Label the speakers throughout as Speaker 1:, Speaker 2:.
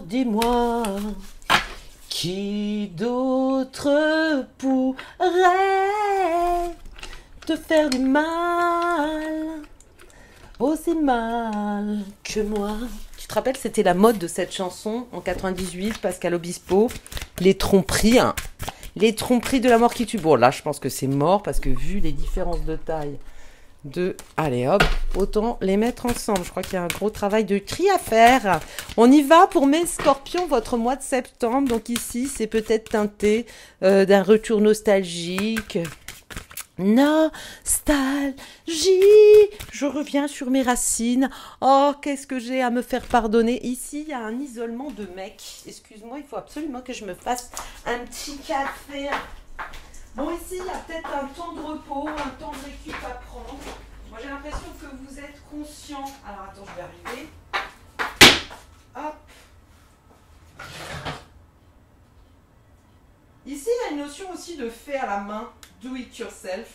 Speaker 1: Dis-moi, qui d'autre pourrait te faire du mal aussi mal que moi? Tu te rappelles, c'était la mode de cette chanson en 98, Pascal Obispo, les tromperies. hein. Les tromperies de la mort qui tue. Bon, là, je pense que c'est mort parce que vu les différences de taille de... Allez hop, autant les mettre ensemble. Je crois qu'il y a un gros travail de tri à faire. On y va pour mes scorpions, votre mois de septembre. Donc ici, c'est peut-être teinté euh, d'un retour nostalgique. Nostalgie, je reviens sur mes racines. Oh, qu'est-ce que j'ai à me faire pardonner? Ici, il y a un isolement de mec. Excuse-moi, il faut absolument que je me fasse un petit café. Bon, ici, il y a peut-être un temps de repos, un temps de récup à prendre. Moi, j'ai l'impression que vous êtes conscient. Alors, attends, je vais arriver. Hop. Ici, il y a une notion aussi de fait à la main, do it yourself.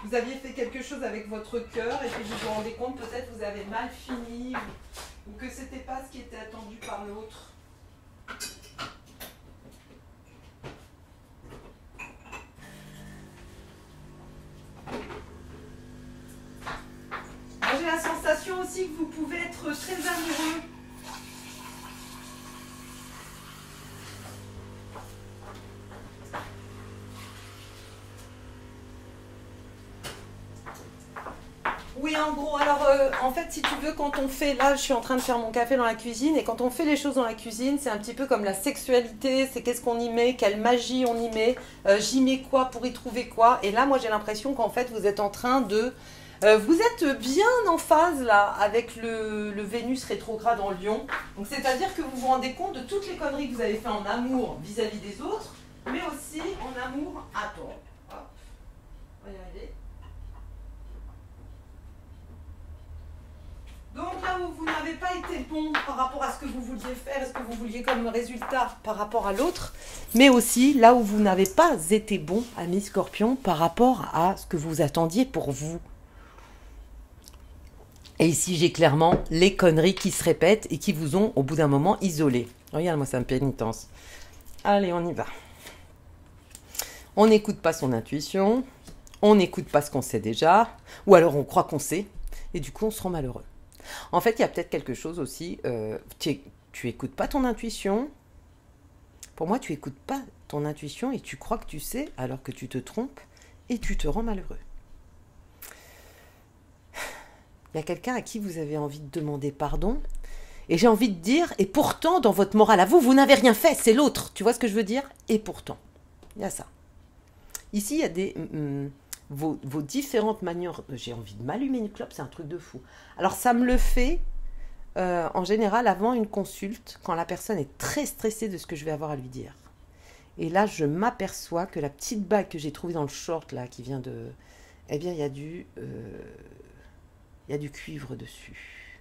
Speaker 1: Vous aviez fait quelque chose avec votre cœur et puis vous vous rendez compte peut-être vous avez mal fini ou, ou que c'était pas ce qui était attendu par l'autre. Aussi que vous pouvez être très amoureux. Oui, en gros, alors euh, en fait, si tu veux, quand on fait, là, je suis en train de faire mon café dans la cuisine, et quand on fait les choses dans la cuisine, c'est un petit peu comme la sexualité, c'est qu'est-ce qu'on y met, quelle magie on y met, euh, j'y mets quoi pour y trouver quoi, et là, moi, j'ai l'impression qu'en fait, vous êtes en train de... euh, vous êtes bien en phase là avec le, Vénus rétrograde en Lion. Donc c'est-à-dire que vous vous rendez compte de toutes les conneries que vous avez fait en amour vis-à-vis des autres, mais aussi en amour à. Hop. On y arriver. Donc là où vous n'avez pas été bon par rapport à ce que vous vouliez faire, ce que vous vouliez comme résultat par rapport à l'autre, mais aussi là où vous n'avez pas été bon, ami Scorpion, par rapport à ce que vous attendiez pour vous. Et ici, j'ai clairement les conneries qui se répètent et qui vous ont, au bout d'un moment, isolé. Regarde, moi, ça me pénitence. Allez, on y va. On n'écoute pas son intuition, on n'écoute pas ce qu'on sait déjà, ou alors on croit qu'on sait, et du coup, on se rend malheureux. En fait, il y a peut-être quelque chose aussi. euh, tu, tu écoutes pas ton intuition. Pour moi, tu écoutes pas ton intuition et tu crois que tu sais alors que tu te trompes et tu te rends malheureux. Il y a quelqu'un à qui vous avez envie de demander pardon. Et j'ai envie de dire, et pourtant, dans votre morale à vous, vous n'avez rien fait, c'est l'autre. Tu vois ce que je veux dire? Et pourtant, il y a ça. Ici, il y a des. hum, vos, vos différentes manières. J'ai envie de m'allumer une clope, c'est un truc de fou. Alors, ça me le fait euh, en général avant une consulte, quand la personne est très stressée de ce que je vais avoir à lui dire. Et là, je m'aperçois que la petite bague que j'ai trouvée dans le short, là, qui vient de. Eh bien, il y a du. euh, il y a du cuivre dessus.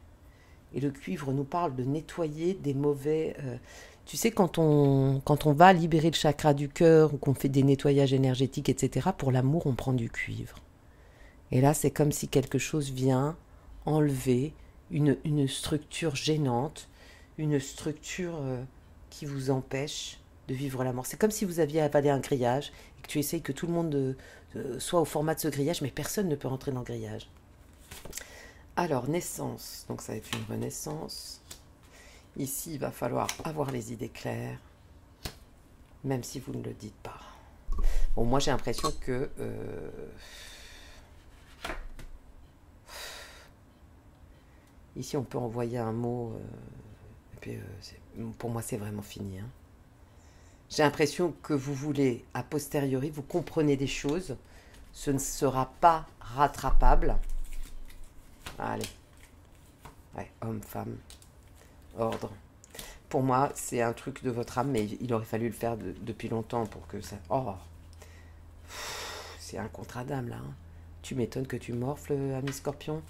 Speaker 1: Et le cuivre nous parle de nettoyer des mauvais. euh, tu sais, quand on, va libérer le chakra du cœur ou qu'on fait des nettoyages énergétiques, etc., pour l'amour, on prend du cuivre. Et là, c'est comme si quelque chose vient enlever une, structure gênante, une structure euh, qui vous empêche de vivre l'amour. C'est comme si vous aviez avalé un grillage et que tu essayes que tout le monde euh, soit au format de ce grillage, mais personne ne peut rentrer dans le grillage. Alors, naissance. Donc, ça va être une renaissance. Ici, il va falloir avoir les idées claires, même si vous ne le dites pas. Bon, moi, j'ai l'impression que. euh, Ici, on peut envoyer un mot. euh, et puis, euh, pour moi, c'est vraiment fini. hein. J'ai l'impression que vous voulez, a posteriori, vous comprenez des choses. Ce ne sera pas rattrapable. Allez. Ouais, homme, femme, ordre. Pour moi, c'est un truc de votre âme, mais il aurait fallu le faire de- depuis longtemps pour que ça. Oh C'est un contrat d'âme, là. hein. Tu m'étonnes que tu morfles, ami scorpion.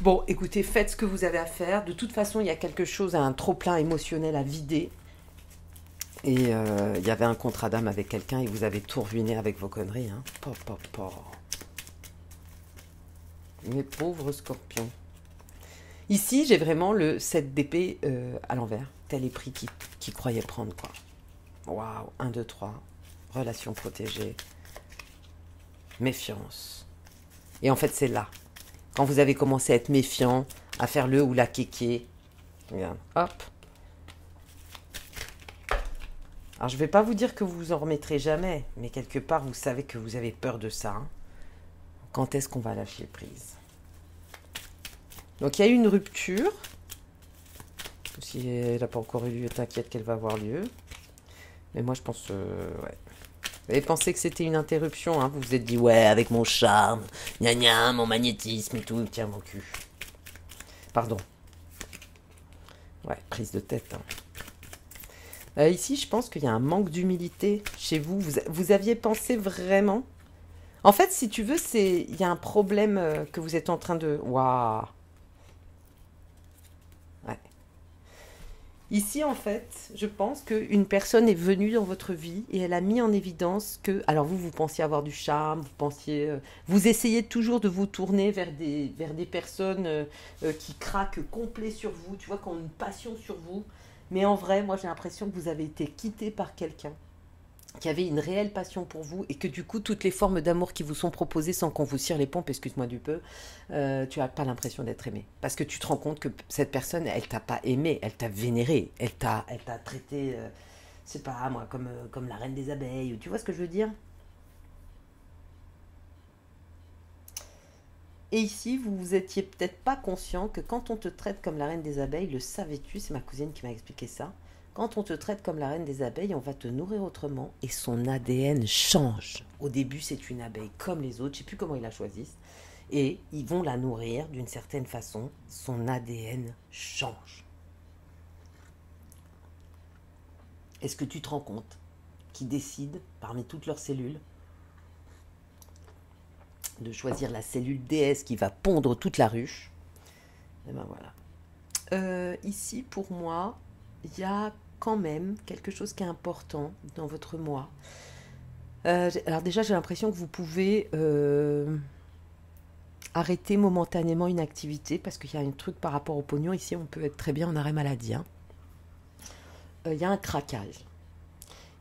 Speaker 1: Bon, écoutez, faites ce que vous avez à faire. De toute façon, il y a quelque chose, un trop-plein émotionnel à vider. Et euh, il y avait un contrat d'âme avec quelqu'un et vous avez tout ruiné avec vos conneries. Hein. Po, po, po. Mes pauvres scorpions. Ici, j'ai vraiment le 7 d'épée euh, à l'envers. Tel est pris qui, qui croyait prendre, quoi. Waouh, 1, 2, 3. Relation protégée. Méfiance. Et en fait, c'est là. Quand vous avez commencé à être méfiant, à faire le ou la kéké. Regarde, hop. Alors, je ne vais pas vous dire que vous vous en remettrez jamais, mais quelque part, vous savez que vous avez peur de ça. Hein. Quand est-ce qu'on va lâcher prise donc il y a eu une rupture. Si elle n'a pas encore eu lieu, t'inquiète qu'elle va avoir lieu. Mais moi je pense... Euh. Vous avez pensé que c'était une interruption, hein? Vous vous êtes dit, ouais, avec mon charme, gna gna, mon magnétisme et tout, tiens mon cul. Pardon. Ouais, prise de tête. Hein. Euh, ici, je pense qu'il y a un manque d'humilité chez vous. vous. aviez pensé vraiment En fait, si tu veux, c'est il y a un problème euh, que vous êtes en train de... Waouh. Ici, en fait, je pense qu'une personne est venue dans votre vie et elle a mis en évidence que, alors vous, vous pensiez avoir du charme, vous pensiez, euh, vous essayez toujours de vous tourner vers des, vers des personnes euh, qui craquent complet sur vous, tu vois, qui ont une passion sur vous. Mais en vrai, moi, j'ai l'impression que vous avez été quitté par quelqu'un qui avait une réelle passion pour vous et que du coup toutes les formes d'amour qui vous sont proposées sans qu'on vous cire les pompes, excuse-moi du peu, euh, tu n'as pas l'impression d'être aimé. Parce que tu te rends compte que cette personne, elle t'a pas aimé, elle t'a vénéré, elle t'a, elle t'a traité, euh, c'est pas moi, comme, euh, comme la reine des abeilles, tu vois ce que je veux dire? Et ici, vous vous étiez peut-être pas conscient que quand on te traite comme la reine des abeilles, le savais-tu, c'est ma cousine qui m'a expliqué ça, quand on te traite comme la reine des abeilles, on va te nourrir autrement et son ADN change. Au début, c'est une abeille comme les autres, je sais plus comment ils la choisissent, et ils vont la nourrir d'une certaine façon. Son ADN change. Est-ce que tu te rends compte qu'ils décident, parmi toutes leurs cellules, de choisir la cellule DS qui va pondre toute la ruche? Et eh ben voilà. Euh, ici, pour moi, il y a quand même quelque chose qui est important dans votre moi. Euh, alors déjà, j'ai l'impression que vous pouvez euh, arrêter momentanément une activité parce qu'il y a un truc par rapport au pognon. Ici, on peut être très bien en arrêt maladie. Hein. Euh, il y a un craquage.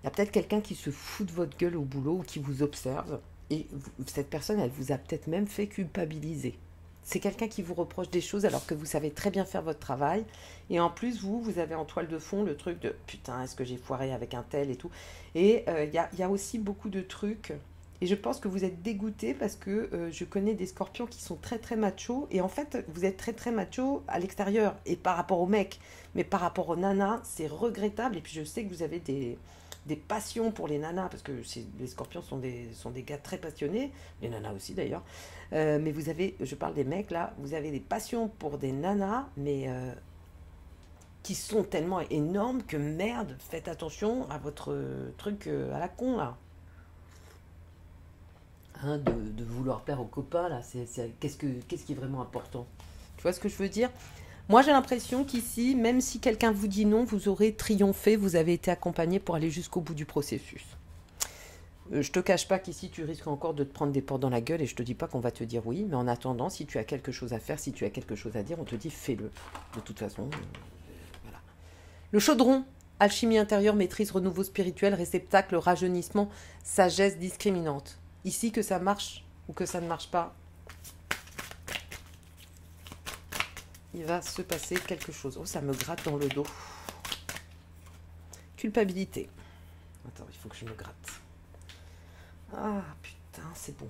Speaker 1: Il y a peut-être quelqu'un qui se fout de votre gueule au boulot ou qui vous observe. Et cette personne, elle vous a peut-être même fait culpabiliser. C'est quelqu'un qui vous reproche des choses alors que vous savez très bien faire votre travail. Et en plus, vous, vous avez en toile de fond le truc de putain, est-ce que j'ai foiré avec un tel et tout. Et euh, il y, a, aussi beaucoup de trucs. Et je pense que vous êtes dégoûté parce que euh, je connais des scorpions qui sont très très machos. Et en fait, vous êtes très très macho à l'extérieur et par rapport aux mecs. Mais par rapport aux nanas, c'est regrettable. Et puis je sais que vous avez des, des passions pour les nanas, parce que les scorpions sont des, sont des gars très passionnés, les nanas aussi d'ailleurs. Euh, mais vous avez, je parle des mecs là, vous avez des passions pour des nanas, mais euh, qui sont tellement énormes que merde, faites attention à votre truc euh, à la con là. Hein, de, de, vouloir plaire aux copains là, c'est, qu'est-ce, que, qu'est-ce qui est vraiment important? Tu vois ce que je veux dire? Moi, j'ai l'impression qu'ici, même si quelqu'un vous dit non, vous aurez triomphé, vous avez été accompagné pour aller jusqu'au bout du processus. Euh, je te cache pas qu'ici, tu risques encore de te prendre des portes dans la gueule et je te dis pas qu'on va te dire oui, mais en attendant, si tu as quelque chose à faire, si tu as quelque chose à dire, on te dit fais-le. De toute façon, euh, voilà. Le chaudron, alchimie intérieure, maîtrise, renouveau spirituel, réceptacle, rajeunissement, sagesse discriminante. Ici, que ça marche ou que ça ne marche pas, il va se passer quelque chose. Oh, ça me gratte dans le dos. Culpabilité. Attends, il faut que je me gratte. Ah, putain, c'est bon.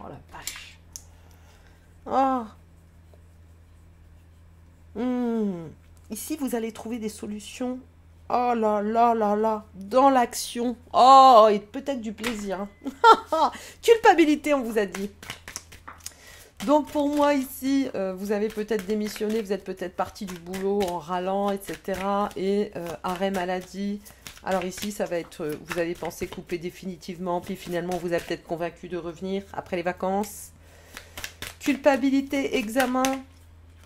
Speaker 1: Oh la vache. Oh. Ici, vous allez trouver des solutions. Oh là là là là. Dans l'action. Oh, et peut-être du plaisir. Culpabilité, on vous a dit. Donc pour moi ici, euh, vous avez peut-être démissionné, vous êtes peut-être parti du boulot en râlant, etc. Et euh, arrêt maladie. Alors ici, ça va être, euh, vous avez pensé couper définitivement, puis finalement vous avez peut-être convaincu de revenir après les vacances. Culpabilité, examen.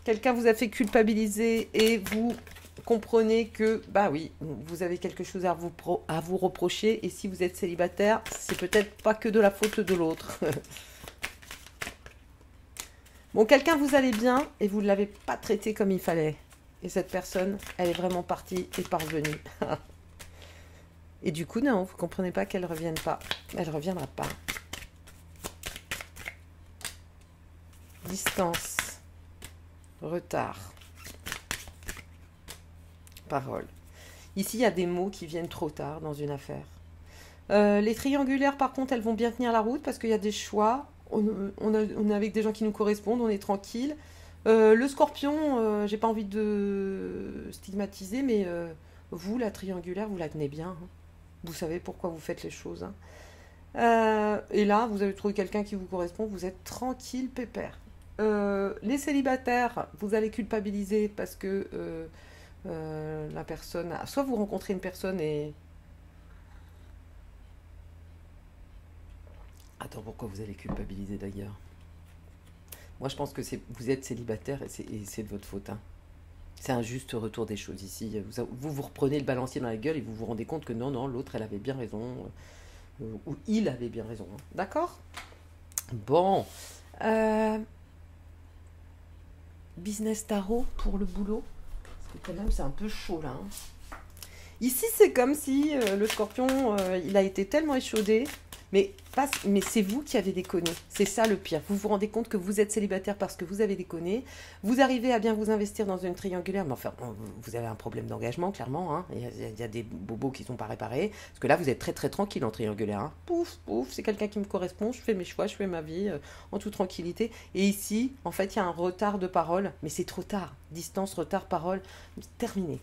Speaker 1: Quelqu'un vous a fait culpabiliser et vous comprenez que, bah oui, vous avez quelque chose à vous, à vous reprocher. Et si vous êtes célibataire, c'est peut-être pas que de la faute de l'autre. Bon, quelqu'un vous allez bien et vous ne l'avez pas traité comme il fallait. Et cette personne, elle est vraiment partie et parvenue. et du coup, non, vous comprenez pas qu'elle ne revienne pas. Elle ne reviendra pas. Distance. Retard. Parole. Ici, il y a des mots qui viennent trop tard dans une affaire. Euh, les triangulaires, par contre, elles vont bien tenir la route parce qu'il y a des choix. On, est avec des gens qui nous correspondent, on est tranquille. Euh, le scorpion, euh, j'ai pas envie de stigmatiser, mais vous, la triangulaire, vous la tenez bien. Hein. Vous savez pourquoi vous faites les choses. Hein. et là, vous avez trouvé quelqu'un qui vous correspond, vous êtes tranquille, pépère. les célibataires, vous allez culpabiliser parce que la personne, soit vous rencontrez une personne et Attends, pourquoi vous allez culpabiliser d'ailleurs Moi, je pense que vous êtes célibataire et c'est de votre faute. Hein. C'est un juste retour des choses ici. Vous, vous, reprenez le balancier dans la gueule et vous vous rendez compte que non, non, l'autre, elle avait bien raison. Euh, ou il avait bien raison. Hein. D'accord? Bon. Euh, business tarot pour le boulot? Parce que quand même, c'est un peu chaud là. Hein. Ici, c'est comme si euh, le scorpion, il a été tellement échaudé mais, c'est vous qui avez déconné. C'est ça le pire. Vous vous rendez compte que vous êtes célibataire parce que vous avez déconné. Vous arrivez à bien vous investir dans une triangulaire. Mais enfin, vous avez un problème d'engagement, clairement. Hein. Il, y a, des bobos qui sont pas réparés. Parce que là, vous êtes très très tranquille en triangulaire. Hein. Pouf, pouf, c'est quelqu'un qui me correspond. Je fais mes choix, je fais ma vie euh, en toute tranquillité. Et ici, en fait, il y a un retard de parole. Mais c'est trop tard. Distance, retard, parole. Terminé.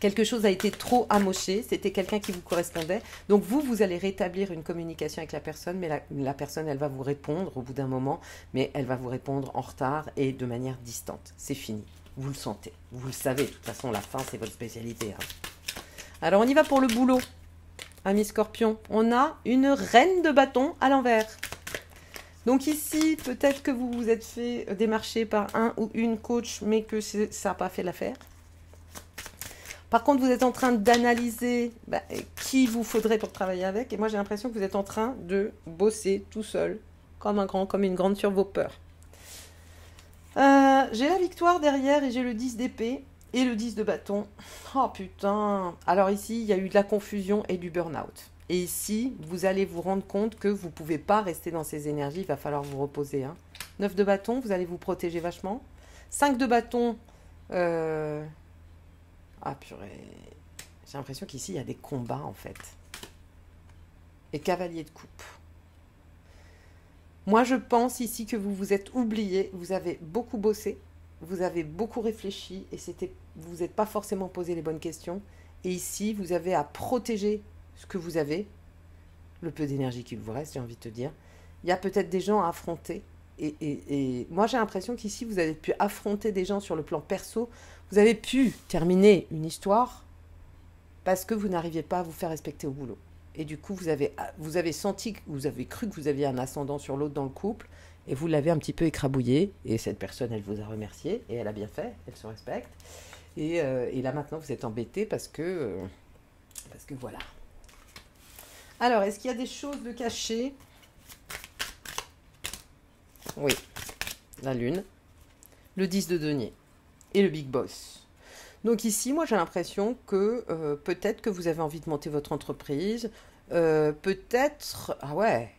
Speaker 1: Quelque chose a été trop amoché, c'était quelqu'un qui vous correspondait. Donc vous, vous allez rétablir une communication avec la personne, mais la, personne, elle va vous répondre au bout d'un moment, mais elle va vous répondre en retard et de manière distante. C'est fini. Vous le sentez. Vous le savez. De toute façon, la fin, c'est votre spécialité. Hein. Alors on y va pour le boulot. Ami scorpion, on a une reine de bâton à l'envers. Donc ici, peut-être que vous vous êtes fait démarcher par un ou une coach, mais que ça n'a pas fait l'affaire. Par contre, vous êtes en train d'analyser bah, qui vous faudrait pour travailler avec. Et moi, j'ai l'impression que vous êtes en train de bosser tout seul, comme un grand, comme une grande sur vos peurs. Euh, j'ai la victoire derrière et j'ai le 10 d'épée et le 10 de bâton. Oh putain. Alors ici, il y a eu de la confusion et du burn-out. Et ici, vous allez vous rendre compte que vous ne pouvez pas rester dans ces énergies. Il va falloir vous reposer. Hein. 9 de bâton, vous allez vous protéger vachement. 5 de bâton, euh, ah purée. J'ai l'impression qu'ici, il y a des combats en fait. Et cavalier de coupe. Moi, je pense ici que vous vous êtes oublié, vous avez beaucoup bossé, vous avez beaucoup réfléchi et c'était, vous n'êtes pas forcément posé les bonnes questions. Et ici, vous avez à protéger ce que vous avez, le peu d'énergie qu'il vous reste, j'ai envie de te dire. Il y a peut-être des gens à affronter. Et, et moi, j'ai l'impression qu'ici, vous avez pu affronter des gens sur le plan perso vous avez pu terminer une histoire parce que vous n'arriviez pas à vous faire respecter au boulot. Et du coup, vous avez, vous avez senti, vous avez cru que vous aviez un ascendant sur l'autre dans le couple, et vous l'avez un petit peu écrabouillé. Et cette personne, elle vous a remercié, et elle a bien fait, elle se respecte. Et, euh, là maintenant, vous êtes embêté parce que, euh, parce que voilà. Alors, est-ce qu'il y a des choses de cachées? Oui, la lune, le 10 de denier et le big boss. Donc ici, moi j'ai l'impression que euh, peut-être que vous avez envie de monter votre entreprise, euh, peut-être... Ah ouais,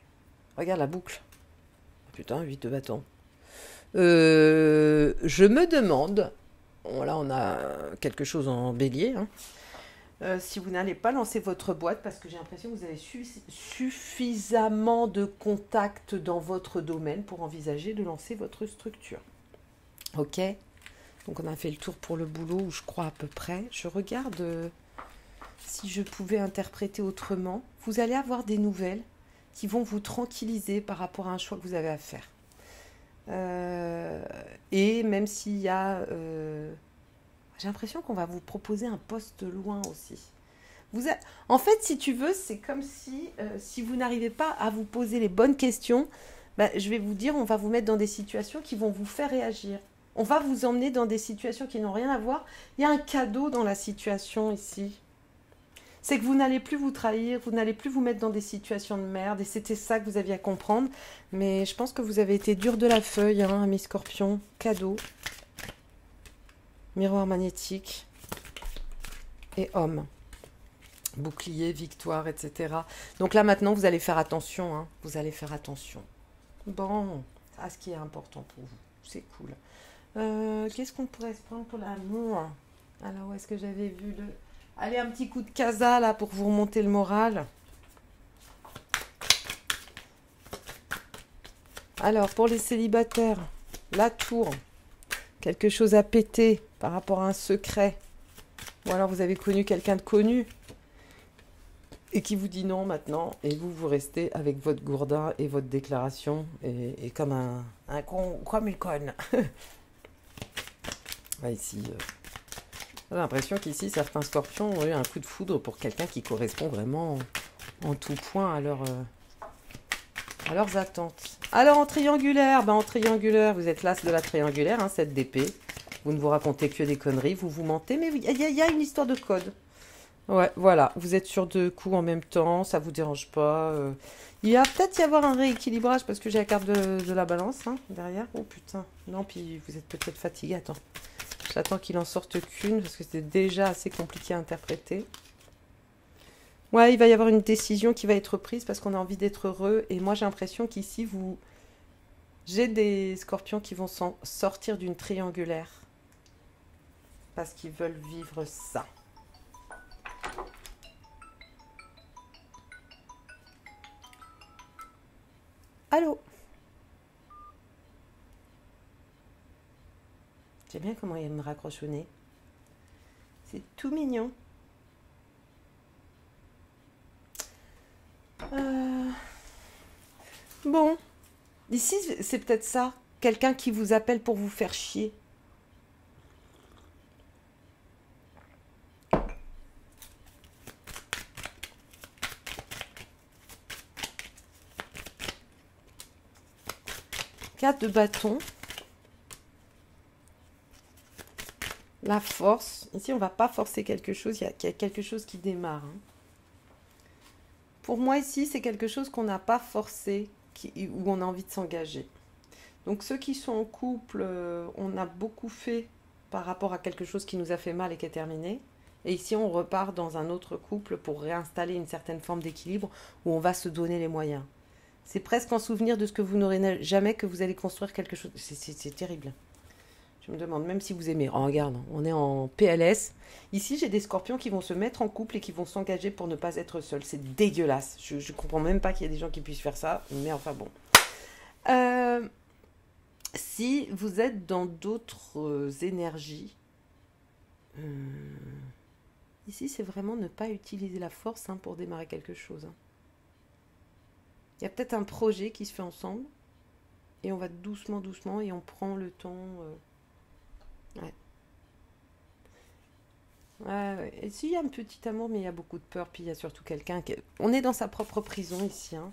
Speaker 1: regarde la boucle. Putain, 8 de bâton. Euh, je me demande, là on a quelque chose en bélier, hein, si vous n'allez pas lancer votre boîte parce que j'ai l'impression que vous avez suffisamment de contacts dans votre domaine pour envisager de lancer votre structure. Ok? Donc on a fait le tour pour le boulot, je crois à peu près. Je regarde euh, si je pouvais interpréter autrement. Vous allez avoir des nouvelles qui vont vous tranquilliser par rapport à un choix que vous avez à faire. Euh, et même s'il y a... Euh, j'ai l'impression qu'on va vous proposer un poste loin aussi. En fait, si tu veux, c'est comme si, si vous n'arrivez pas à vous poser les bonnes questions, bah, je vais vous dire, on va vous mettre dans des situations qui vont vous faire réagir. On va vous emmener dans des situations qui n'ont rien à voir. Il y a un cadeau dans la situation ici. c'est que vous n'allez plus vous trahir, vous n'allez plus vous mettre dans des situations de merde, et c'était ça que vous aviez à comprendre. Mais je pense que vous avez été dur de la feuille, hein, mes scorpions. Cadeau. Miroir magnétique. Et homme. Bouclier, victoire, etc. Donc là maintenant, vous allez faire attention. Hein. Vous allez faire attention. Bon, à ce qui est important pour vous. C'est cool. Euh, qu'est-ce qu'on pourrait se prendre pour l'amour? Alors, où est-ce que j'avais vu le... Allez, un petit coup de casa là pour vous remonter le moral. Alors, pour les célibataires, la tour, quelque chose à péter par rapport à un secret. Ou alors vous avez connu quelqu'un de connu et qui vous dit non maintenant, et vous, vous restez avec votre gourdin et votre déclaration, et, comme un, un con, comme une conne. ici, euh, j'ai l'impression qu'ici, certains scorpions ont eu un coup de foudre pour quelqu'un qui correspond vraiment en, tout point à, euh, leurs attentes. Alors en triangulaire, ben en triangulaire, vous êtes l'as de la triangulaire, hein, cette DP. Vous ne vous racontez que des conneries, vous vous mentez, mais il y, a une histoire de code. Ouais, voilà, vous êtes sur deux coups en même temps, ça vous dérange pas. Euh. Il va peut-être y avoir un rééquilibrage parce que j'ai la carte de, de la balance hein, derrière. Oh putain, non, puis vous êtes peut-être fatigué, attends. J'attends qu'il en sorte qu'une parce que c'était déjà assez compliqué à interpréter. Ouais, il va y avoir une décision qui va être prise parce qu'on a envie d'être heureux. Et moi, j'ai l'impression qu'ici, vous... J'ai des scorpions qui vont sortir d'une triangulaire. Parce qu'ils veulent vivre ça. Allô? J'aime bien comment il me raccroche au. C'est tout mignon. Euh, bon. Ici, c'est peut-être ça. Quelqu'un qui vous appelle pour vous faire chier. Quatre de. La force. Ici, on ne va pas forcer quelque chose. Il y a, quelque chose qui démarre. Hein. Pour moi, ici, c'est quelque chose qu'on n'a pas forcé, où on a envie de s'engager. Donc, ceux qui sont en couple, euh, on a beaucoup fait par rapport à quelque chose qui nous a fait mal et qui est terminé. Et ici, on repart dans un autre couple pour réinstaller une certaine forme d'équilibre où on va se donner les moyens. C'est presque en souvenir de ce que vous n'aurez jamais que vous allez construire quelque chose. C'est terrible. Je me demande même si vous aimez. Oh, regarde, on est en PLS. Ici, j'ai des scorpions qui vont se mettre en couple et qui vont s'engager pour ne pas être seuls. C'est dégueulasse. Je ne comprends même pas qu'il y ait des gens qui puissent faire ça. Mais enfin bon. Euh, si vous êtes dans d'autres énergies, euh, ici, c'est vraiment ne pas utiliser la force hein, pour démarrer quelque chose. Hein. Il y a peut-être un projet qui se fait ensemble. Et on va doucement, doucement, et on prend le temps. Euh, Ouais. Ouais, s'il y a un petit amour, mais il y a beaucoup de peur, puis il y a surtout quelqu'un qui... On est dans sa propre prison ici. Hein.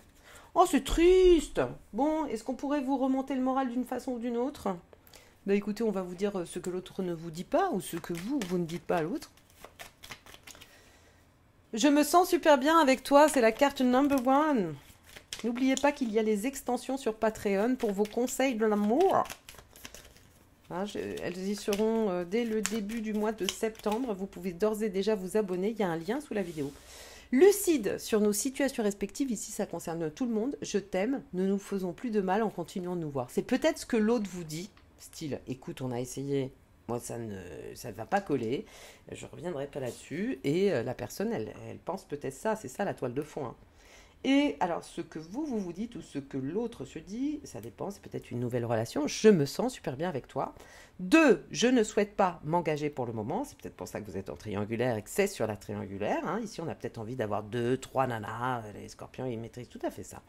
Speaker 1: Oh, c'est triste Bon, est-ce qu'on pourrait vous remonter le moral d'une façon ou d'une autre? Bah écoutez, on va vous dire euh, ce que l'autre ne vous dit pas, ou ce que vous, vous ne dites pas à l'autre. Je me sens super bien avec toi, c'est la carte number one. N'oubliez pas qu'il y a les extensions sur Patreon pour vos conseils de l'amour. Hein, elles y seront euh, dès le début du mois de septembre. Vous pouvez d'ores et déjà vous abonner. Il y a un lien sous la vidéo. Lucide sur nos situations respectives. Ici, ça concerne tout le monde. Je t'aime. Ne nous faisons plus de mal en continuant de nous voir. C'est peut-être ce que l'autre vous dit. Style, écoute, on a essayé. Moi, ça ne, ça ne va pas coller. Je reviendrai pas là-dessus. Et euh, la personne, elle, elle pense peut-être ça. C'est ça la toile de fond. Hein. Et alors, ce que vous, vous vous dites ou ce que l'autre se dit, ça dépend, c'est peut-être une nouvelle relation. Je me sens super bien avec toi. Deux, je ne souhaite pas m'engager pour le moment. C'est peut-être pour ça que vous êtes en triangulaire et que c'est sur la triangulaire. Hein. Ici, on a peut-être envie d'avoir deux, trois nanas. Les scorpions, ils maîtrisent tout à fait ça.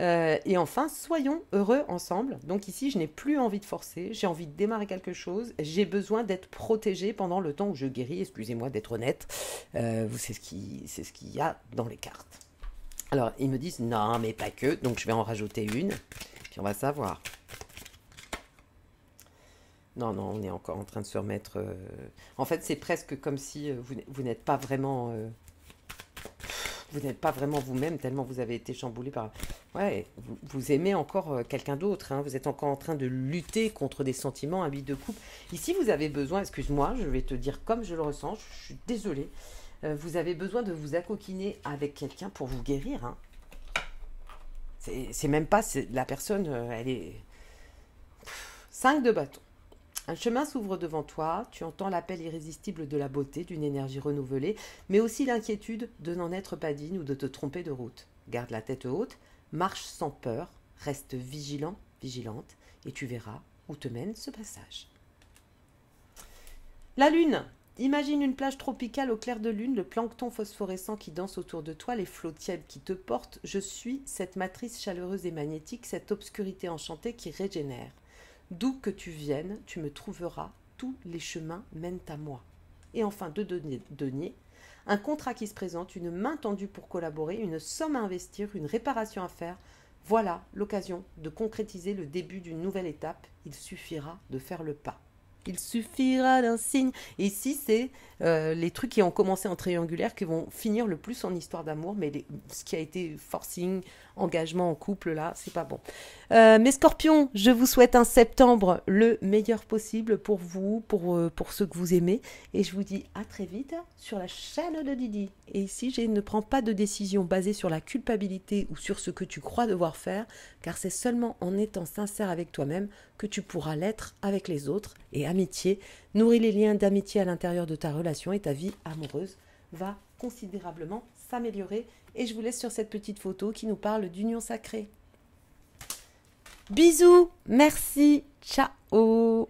Speaker 1: Euh, et enfin, soyons heureux ensemble. Donc ici, je n'ai plus envie de forcer, j'ai envie de démarrer quelque chose, j'ai besoin d'être protégé pendant le temps où je guéris, excusez-moi d'être honnête. Euh, c'est ce qu'il y a dans les cartes. Alors, ils me disent non, mais pas que. Donc, je vais en rajouter une. Puis, on va savoir. Non, non, on est encore en train de se remettre. Euh, en fait, c'est presque comme si euh, vous, n'êtes pas vraiment. Euh, vous n'êtes pas vraiment vous-même tellement vous avez été chamboulé par. Ouais, vous, aimez encore quelqu'un d'autre. Hein. vous êtes encore en train de lutter contre des sentiments, un de couple. Ici, vous avez besoin, excuse-moi, je vais te dire comme je le ressens, je suis désolée. Euh, vous avez besoin de vous accoquiner avec quelqu'un pour vous guérir. Hein. C'est même pas la personne, euh, elle est. 5 de bâton. Un chemin s'ouvre devant toi, tu entends l'appel irrésistible de la beauté, d'une énergie renouvelée, mais aussi l'inquiétude de n'en être pas digne ou de te tromper de route. Garde la tête haute, marche sans peur, reste vigilant, vigilante, et tu verras où te mène ce passage. La lune. Imagine une plage tropicale au clair de lune, le plancton phosphorescent qui danse autour de toi, les flots tièdes qui te portent. Je suis cette matrice chaleureuse et magnétique, cette obscurité enchantée qui régénère. D'où que tu viennes, tu me trouveras, tous les chemins mènent à moi. Et enfin, deux deniers, un contrat qui se présente, une main tendue pour collaborer, une somme à investir, une réparation à faire. Voilà l'occasion de concrétiser le début d'une nouvelle étape. Il suffira de faire le pas. Il suffira d'un signe. Ici, c'est euh, les trucs qui ont commencé en triangulaire qui vont finir le plus en histoire d'amour, mais ce qui a été forcing, engagement en couple, là, c'est pas bon. Euh, mes scorpions, je vous souhaite un septembre le meilleur possible pour vous, pour, euh, pour ceux que vous aimez. Et je vous dis à très vite sur la chaîne de Didi. Et ici, je ne prends pas de décision basée sur la culpabilité ou sur ce que tu crois devoir faire, car c'est seulement en étant sincère avec toi-même que tu pourras l'être avec les autres. Et amitié, nourris les liens d'amitié à l'intérieur de ta relation et ta vie amoureuse va considérablement s'améliorer. Et je vous laisse sur cette petite photo qui nous parle d'union sacrée. Bisous, merci, ciao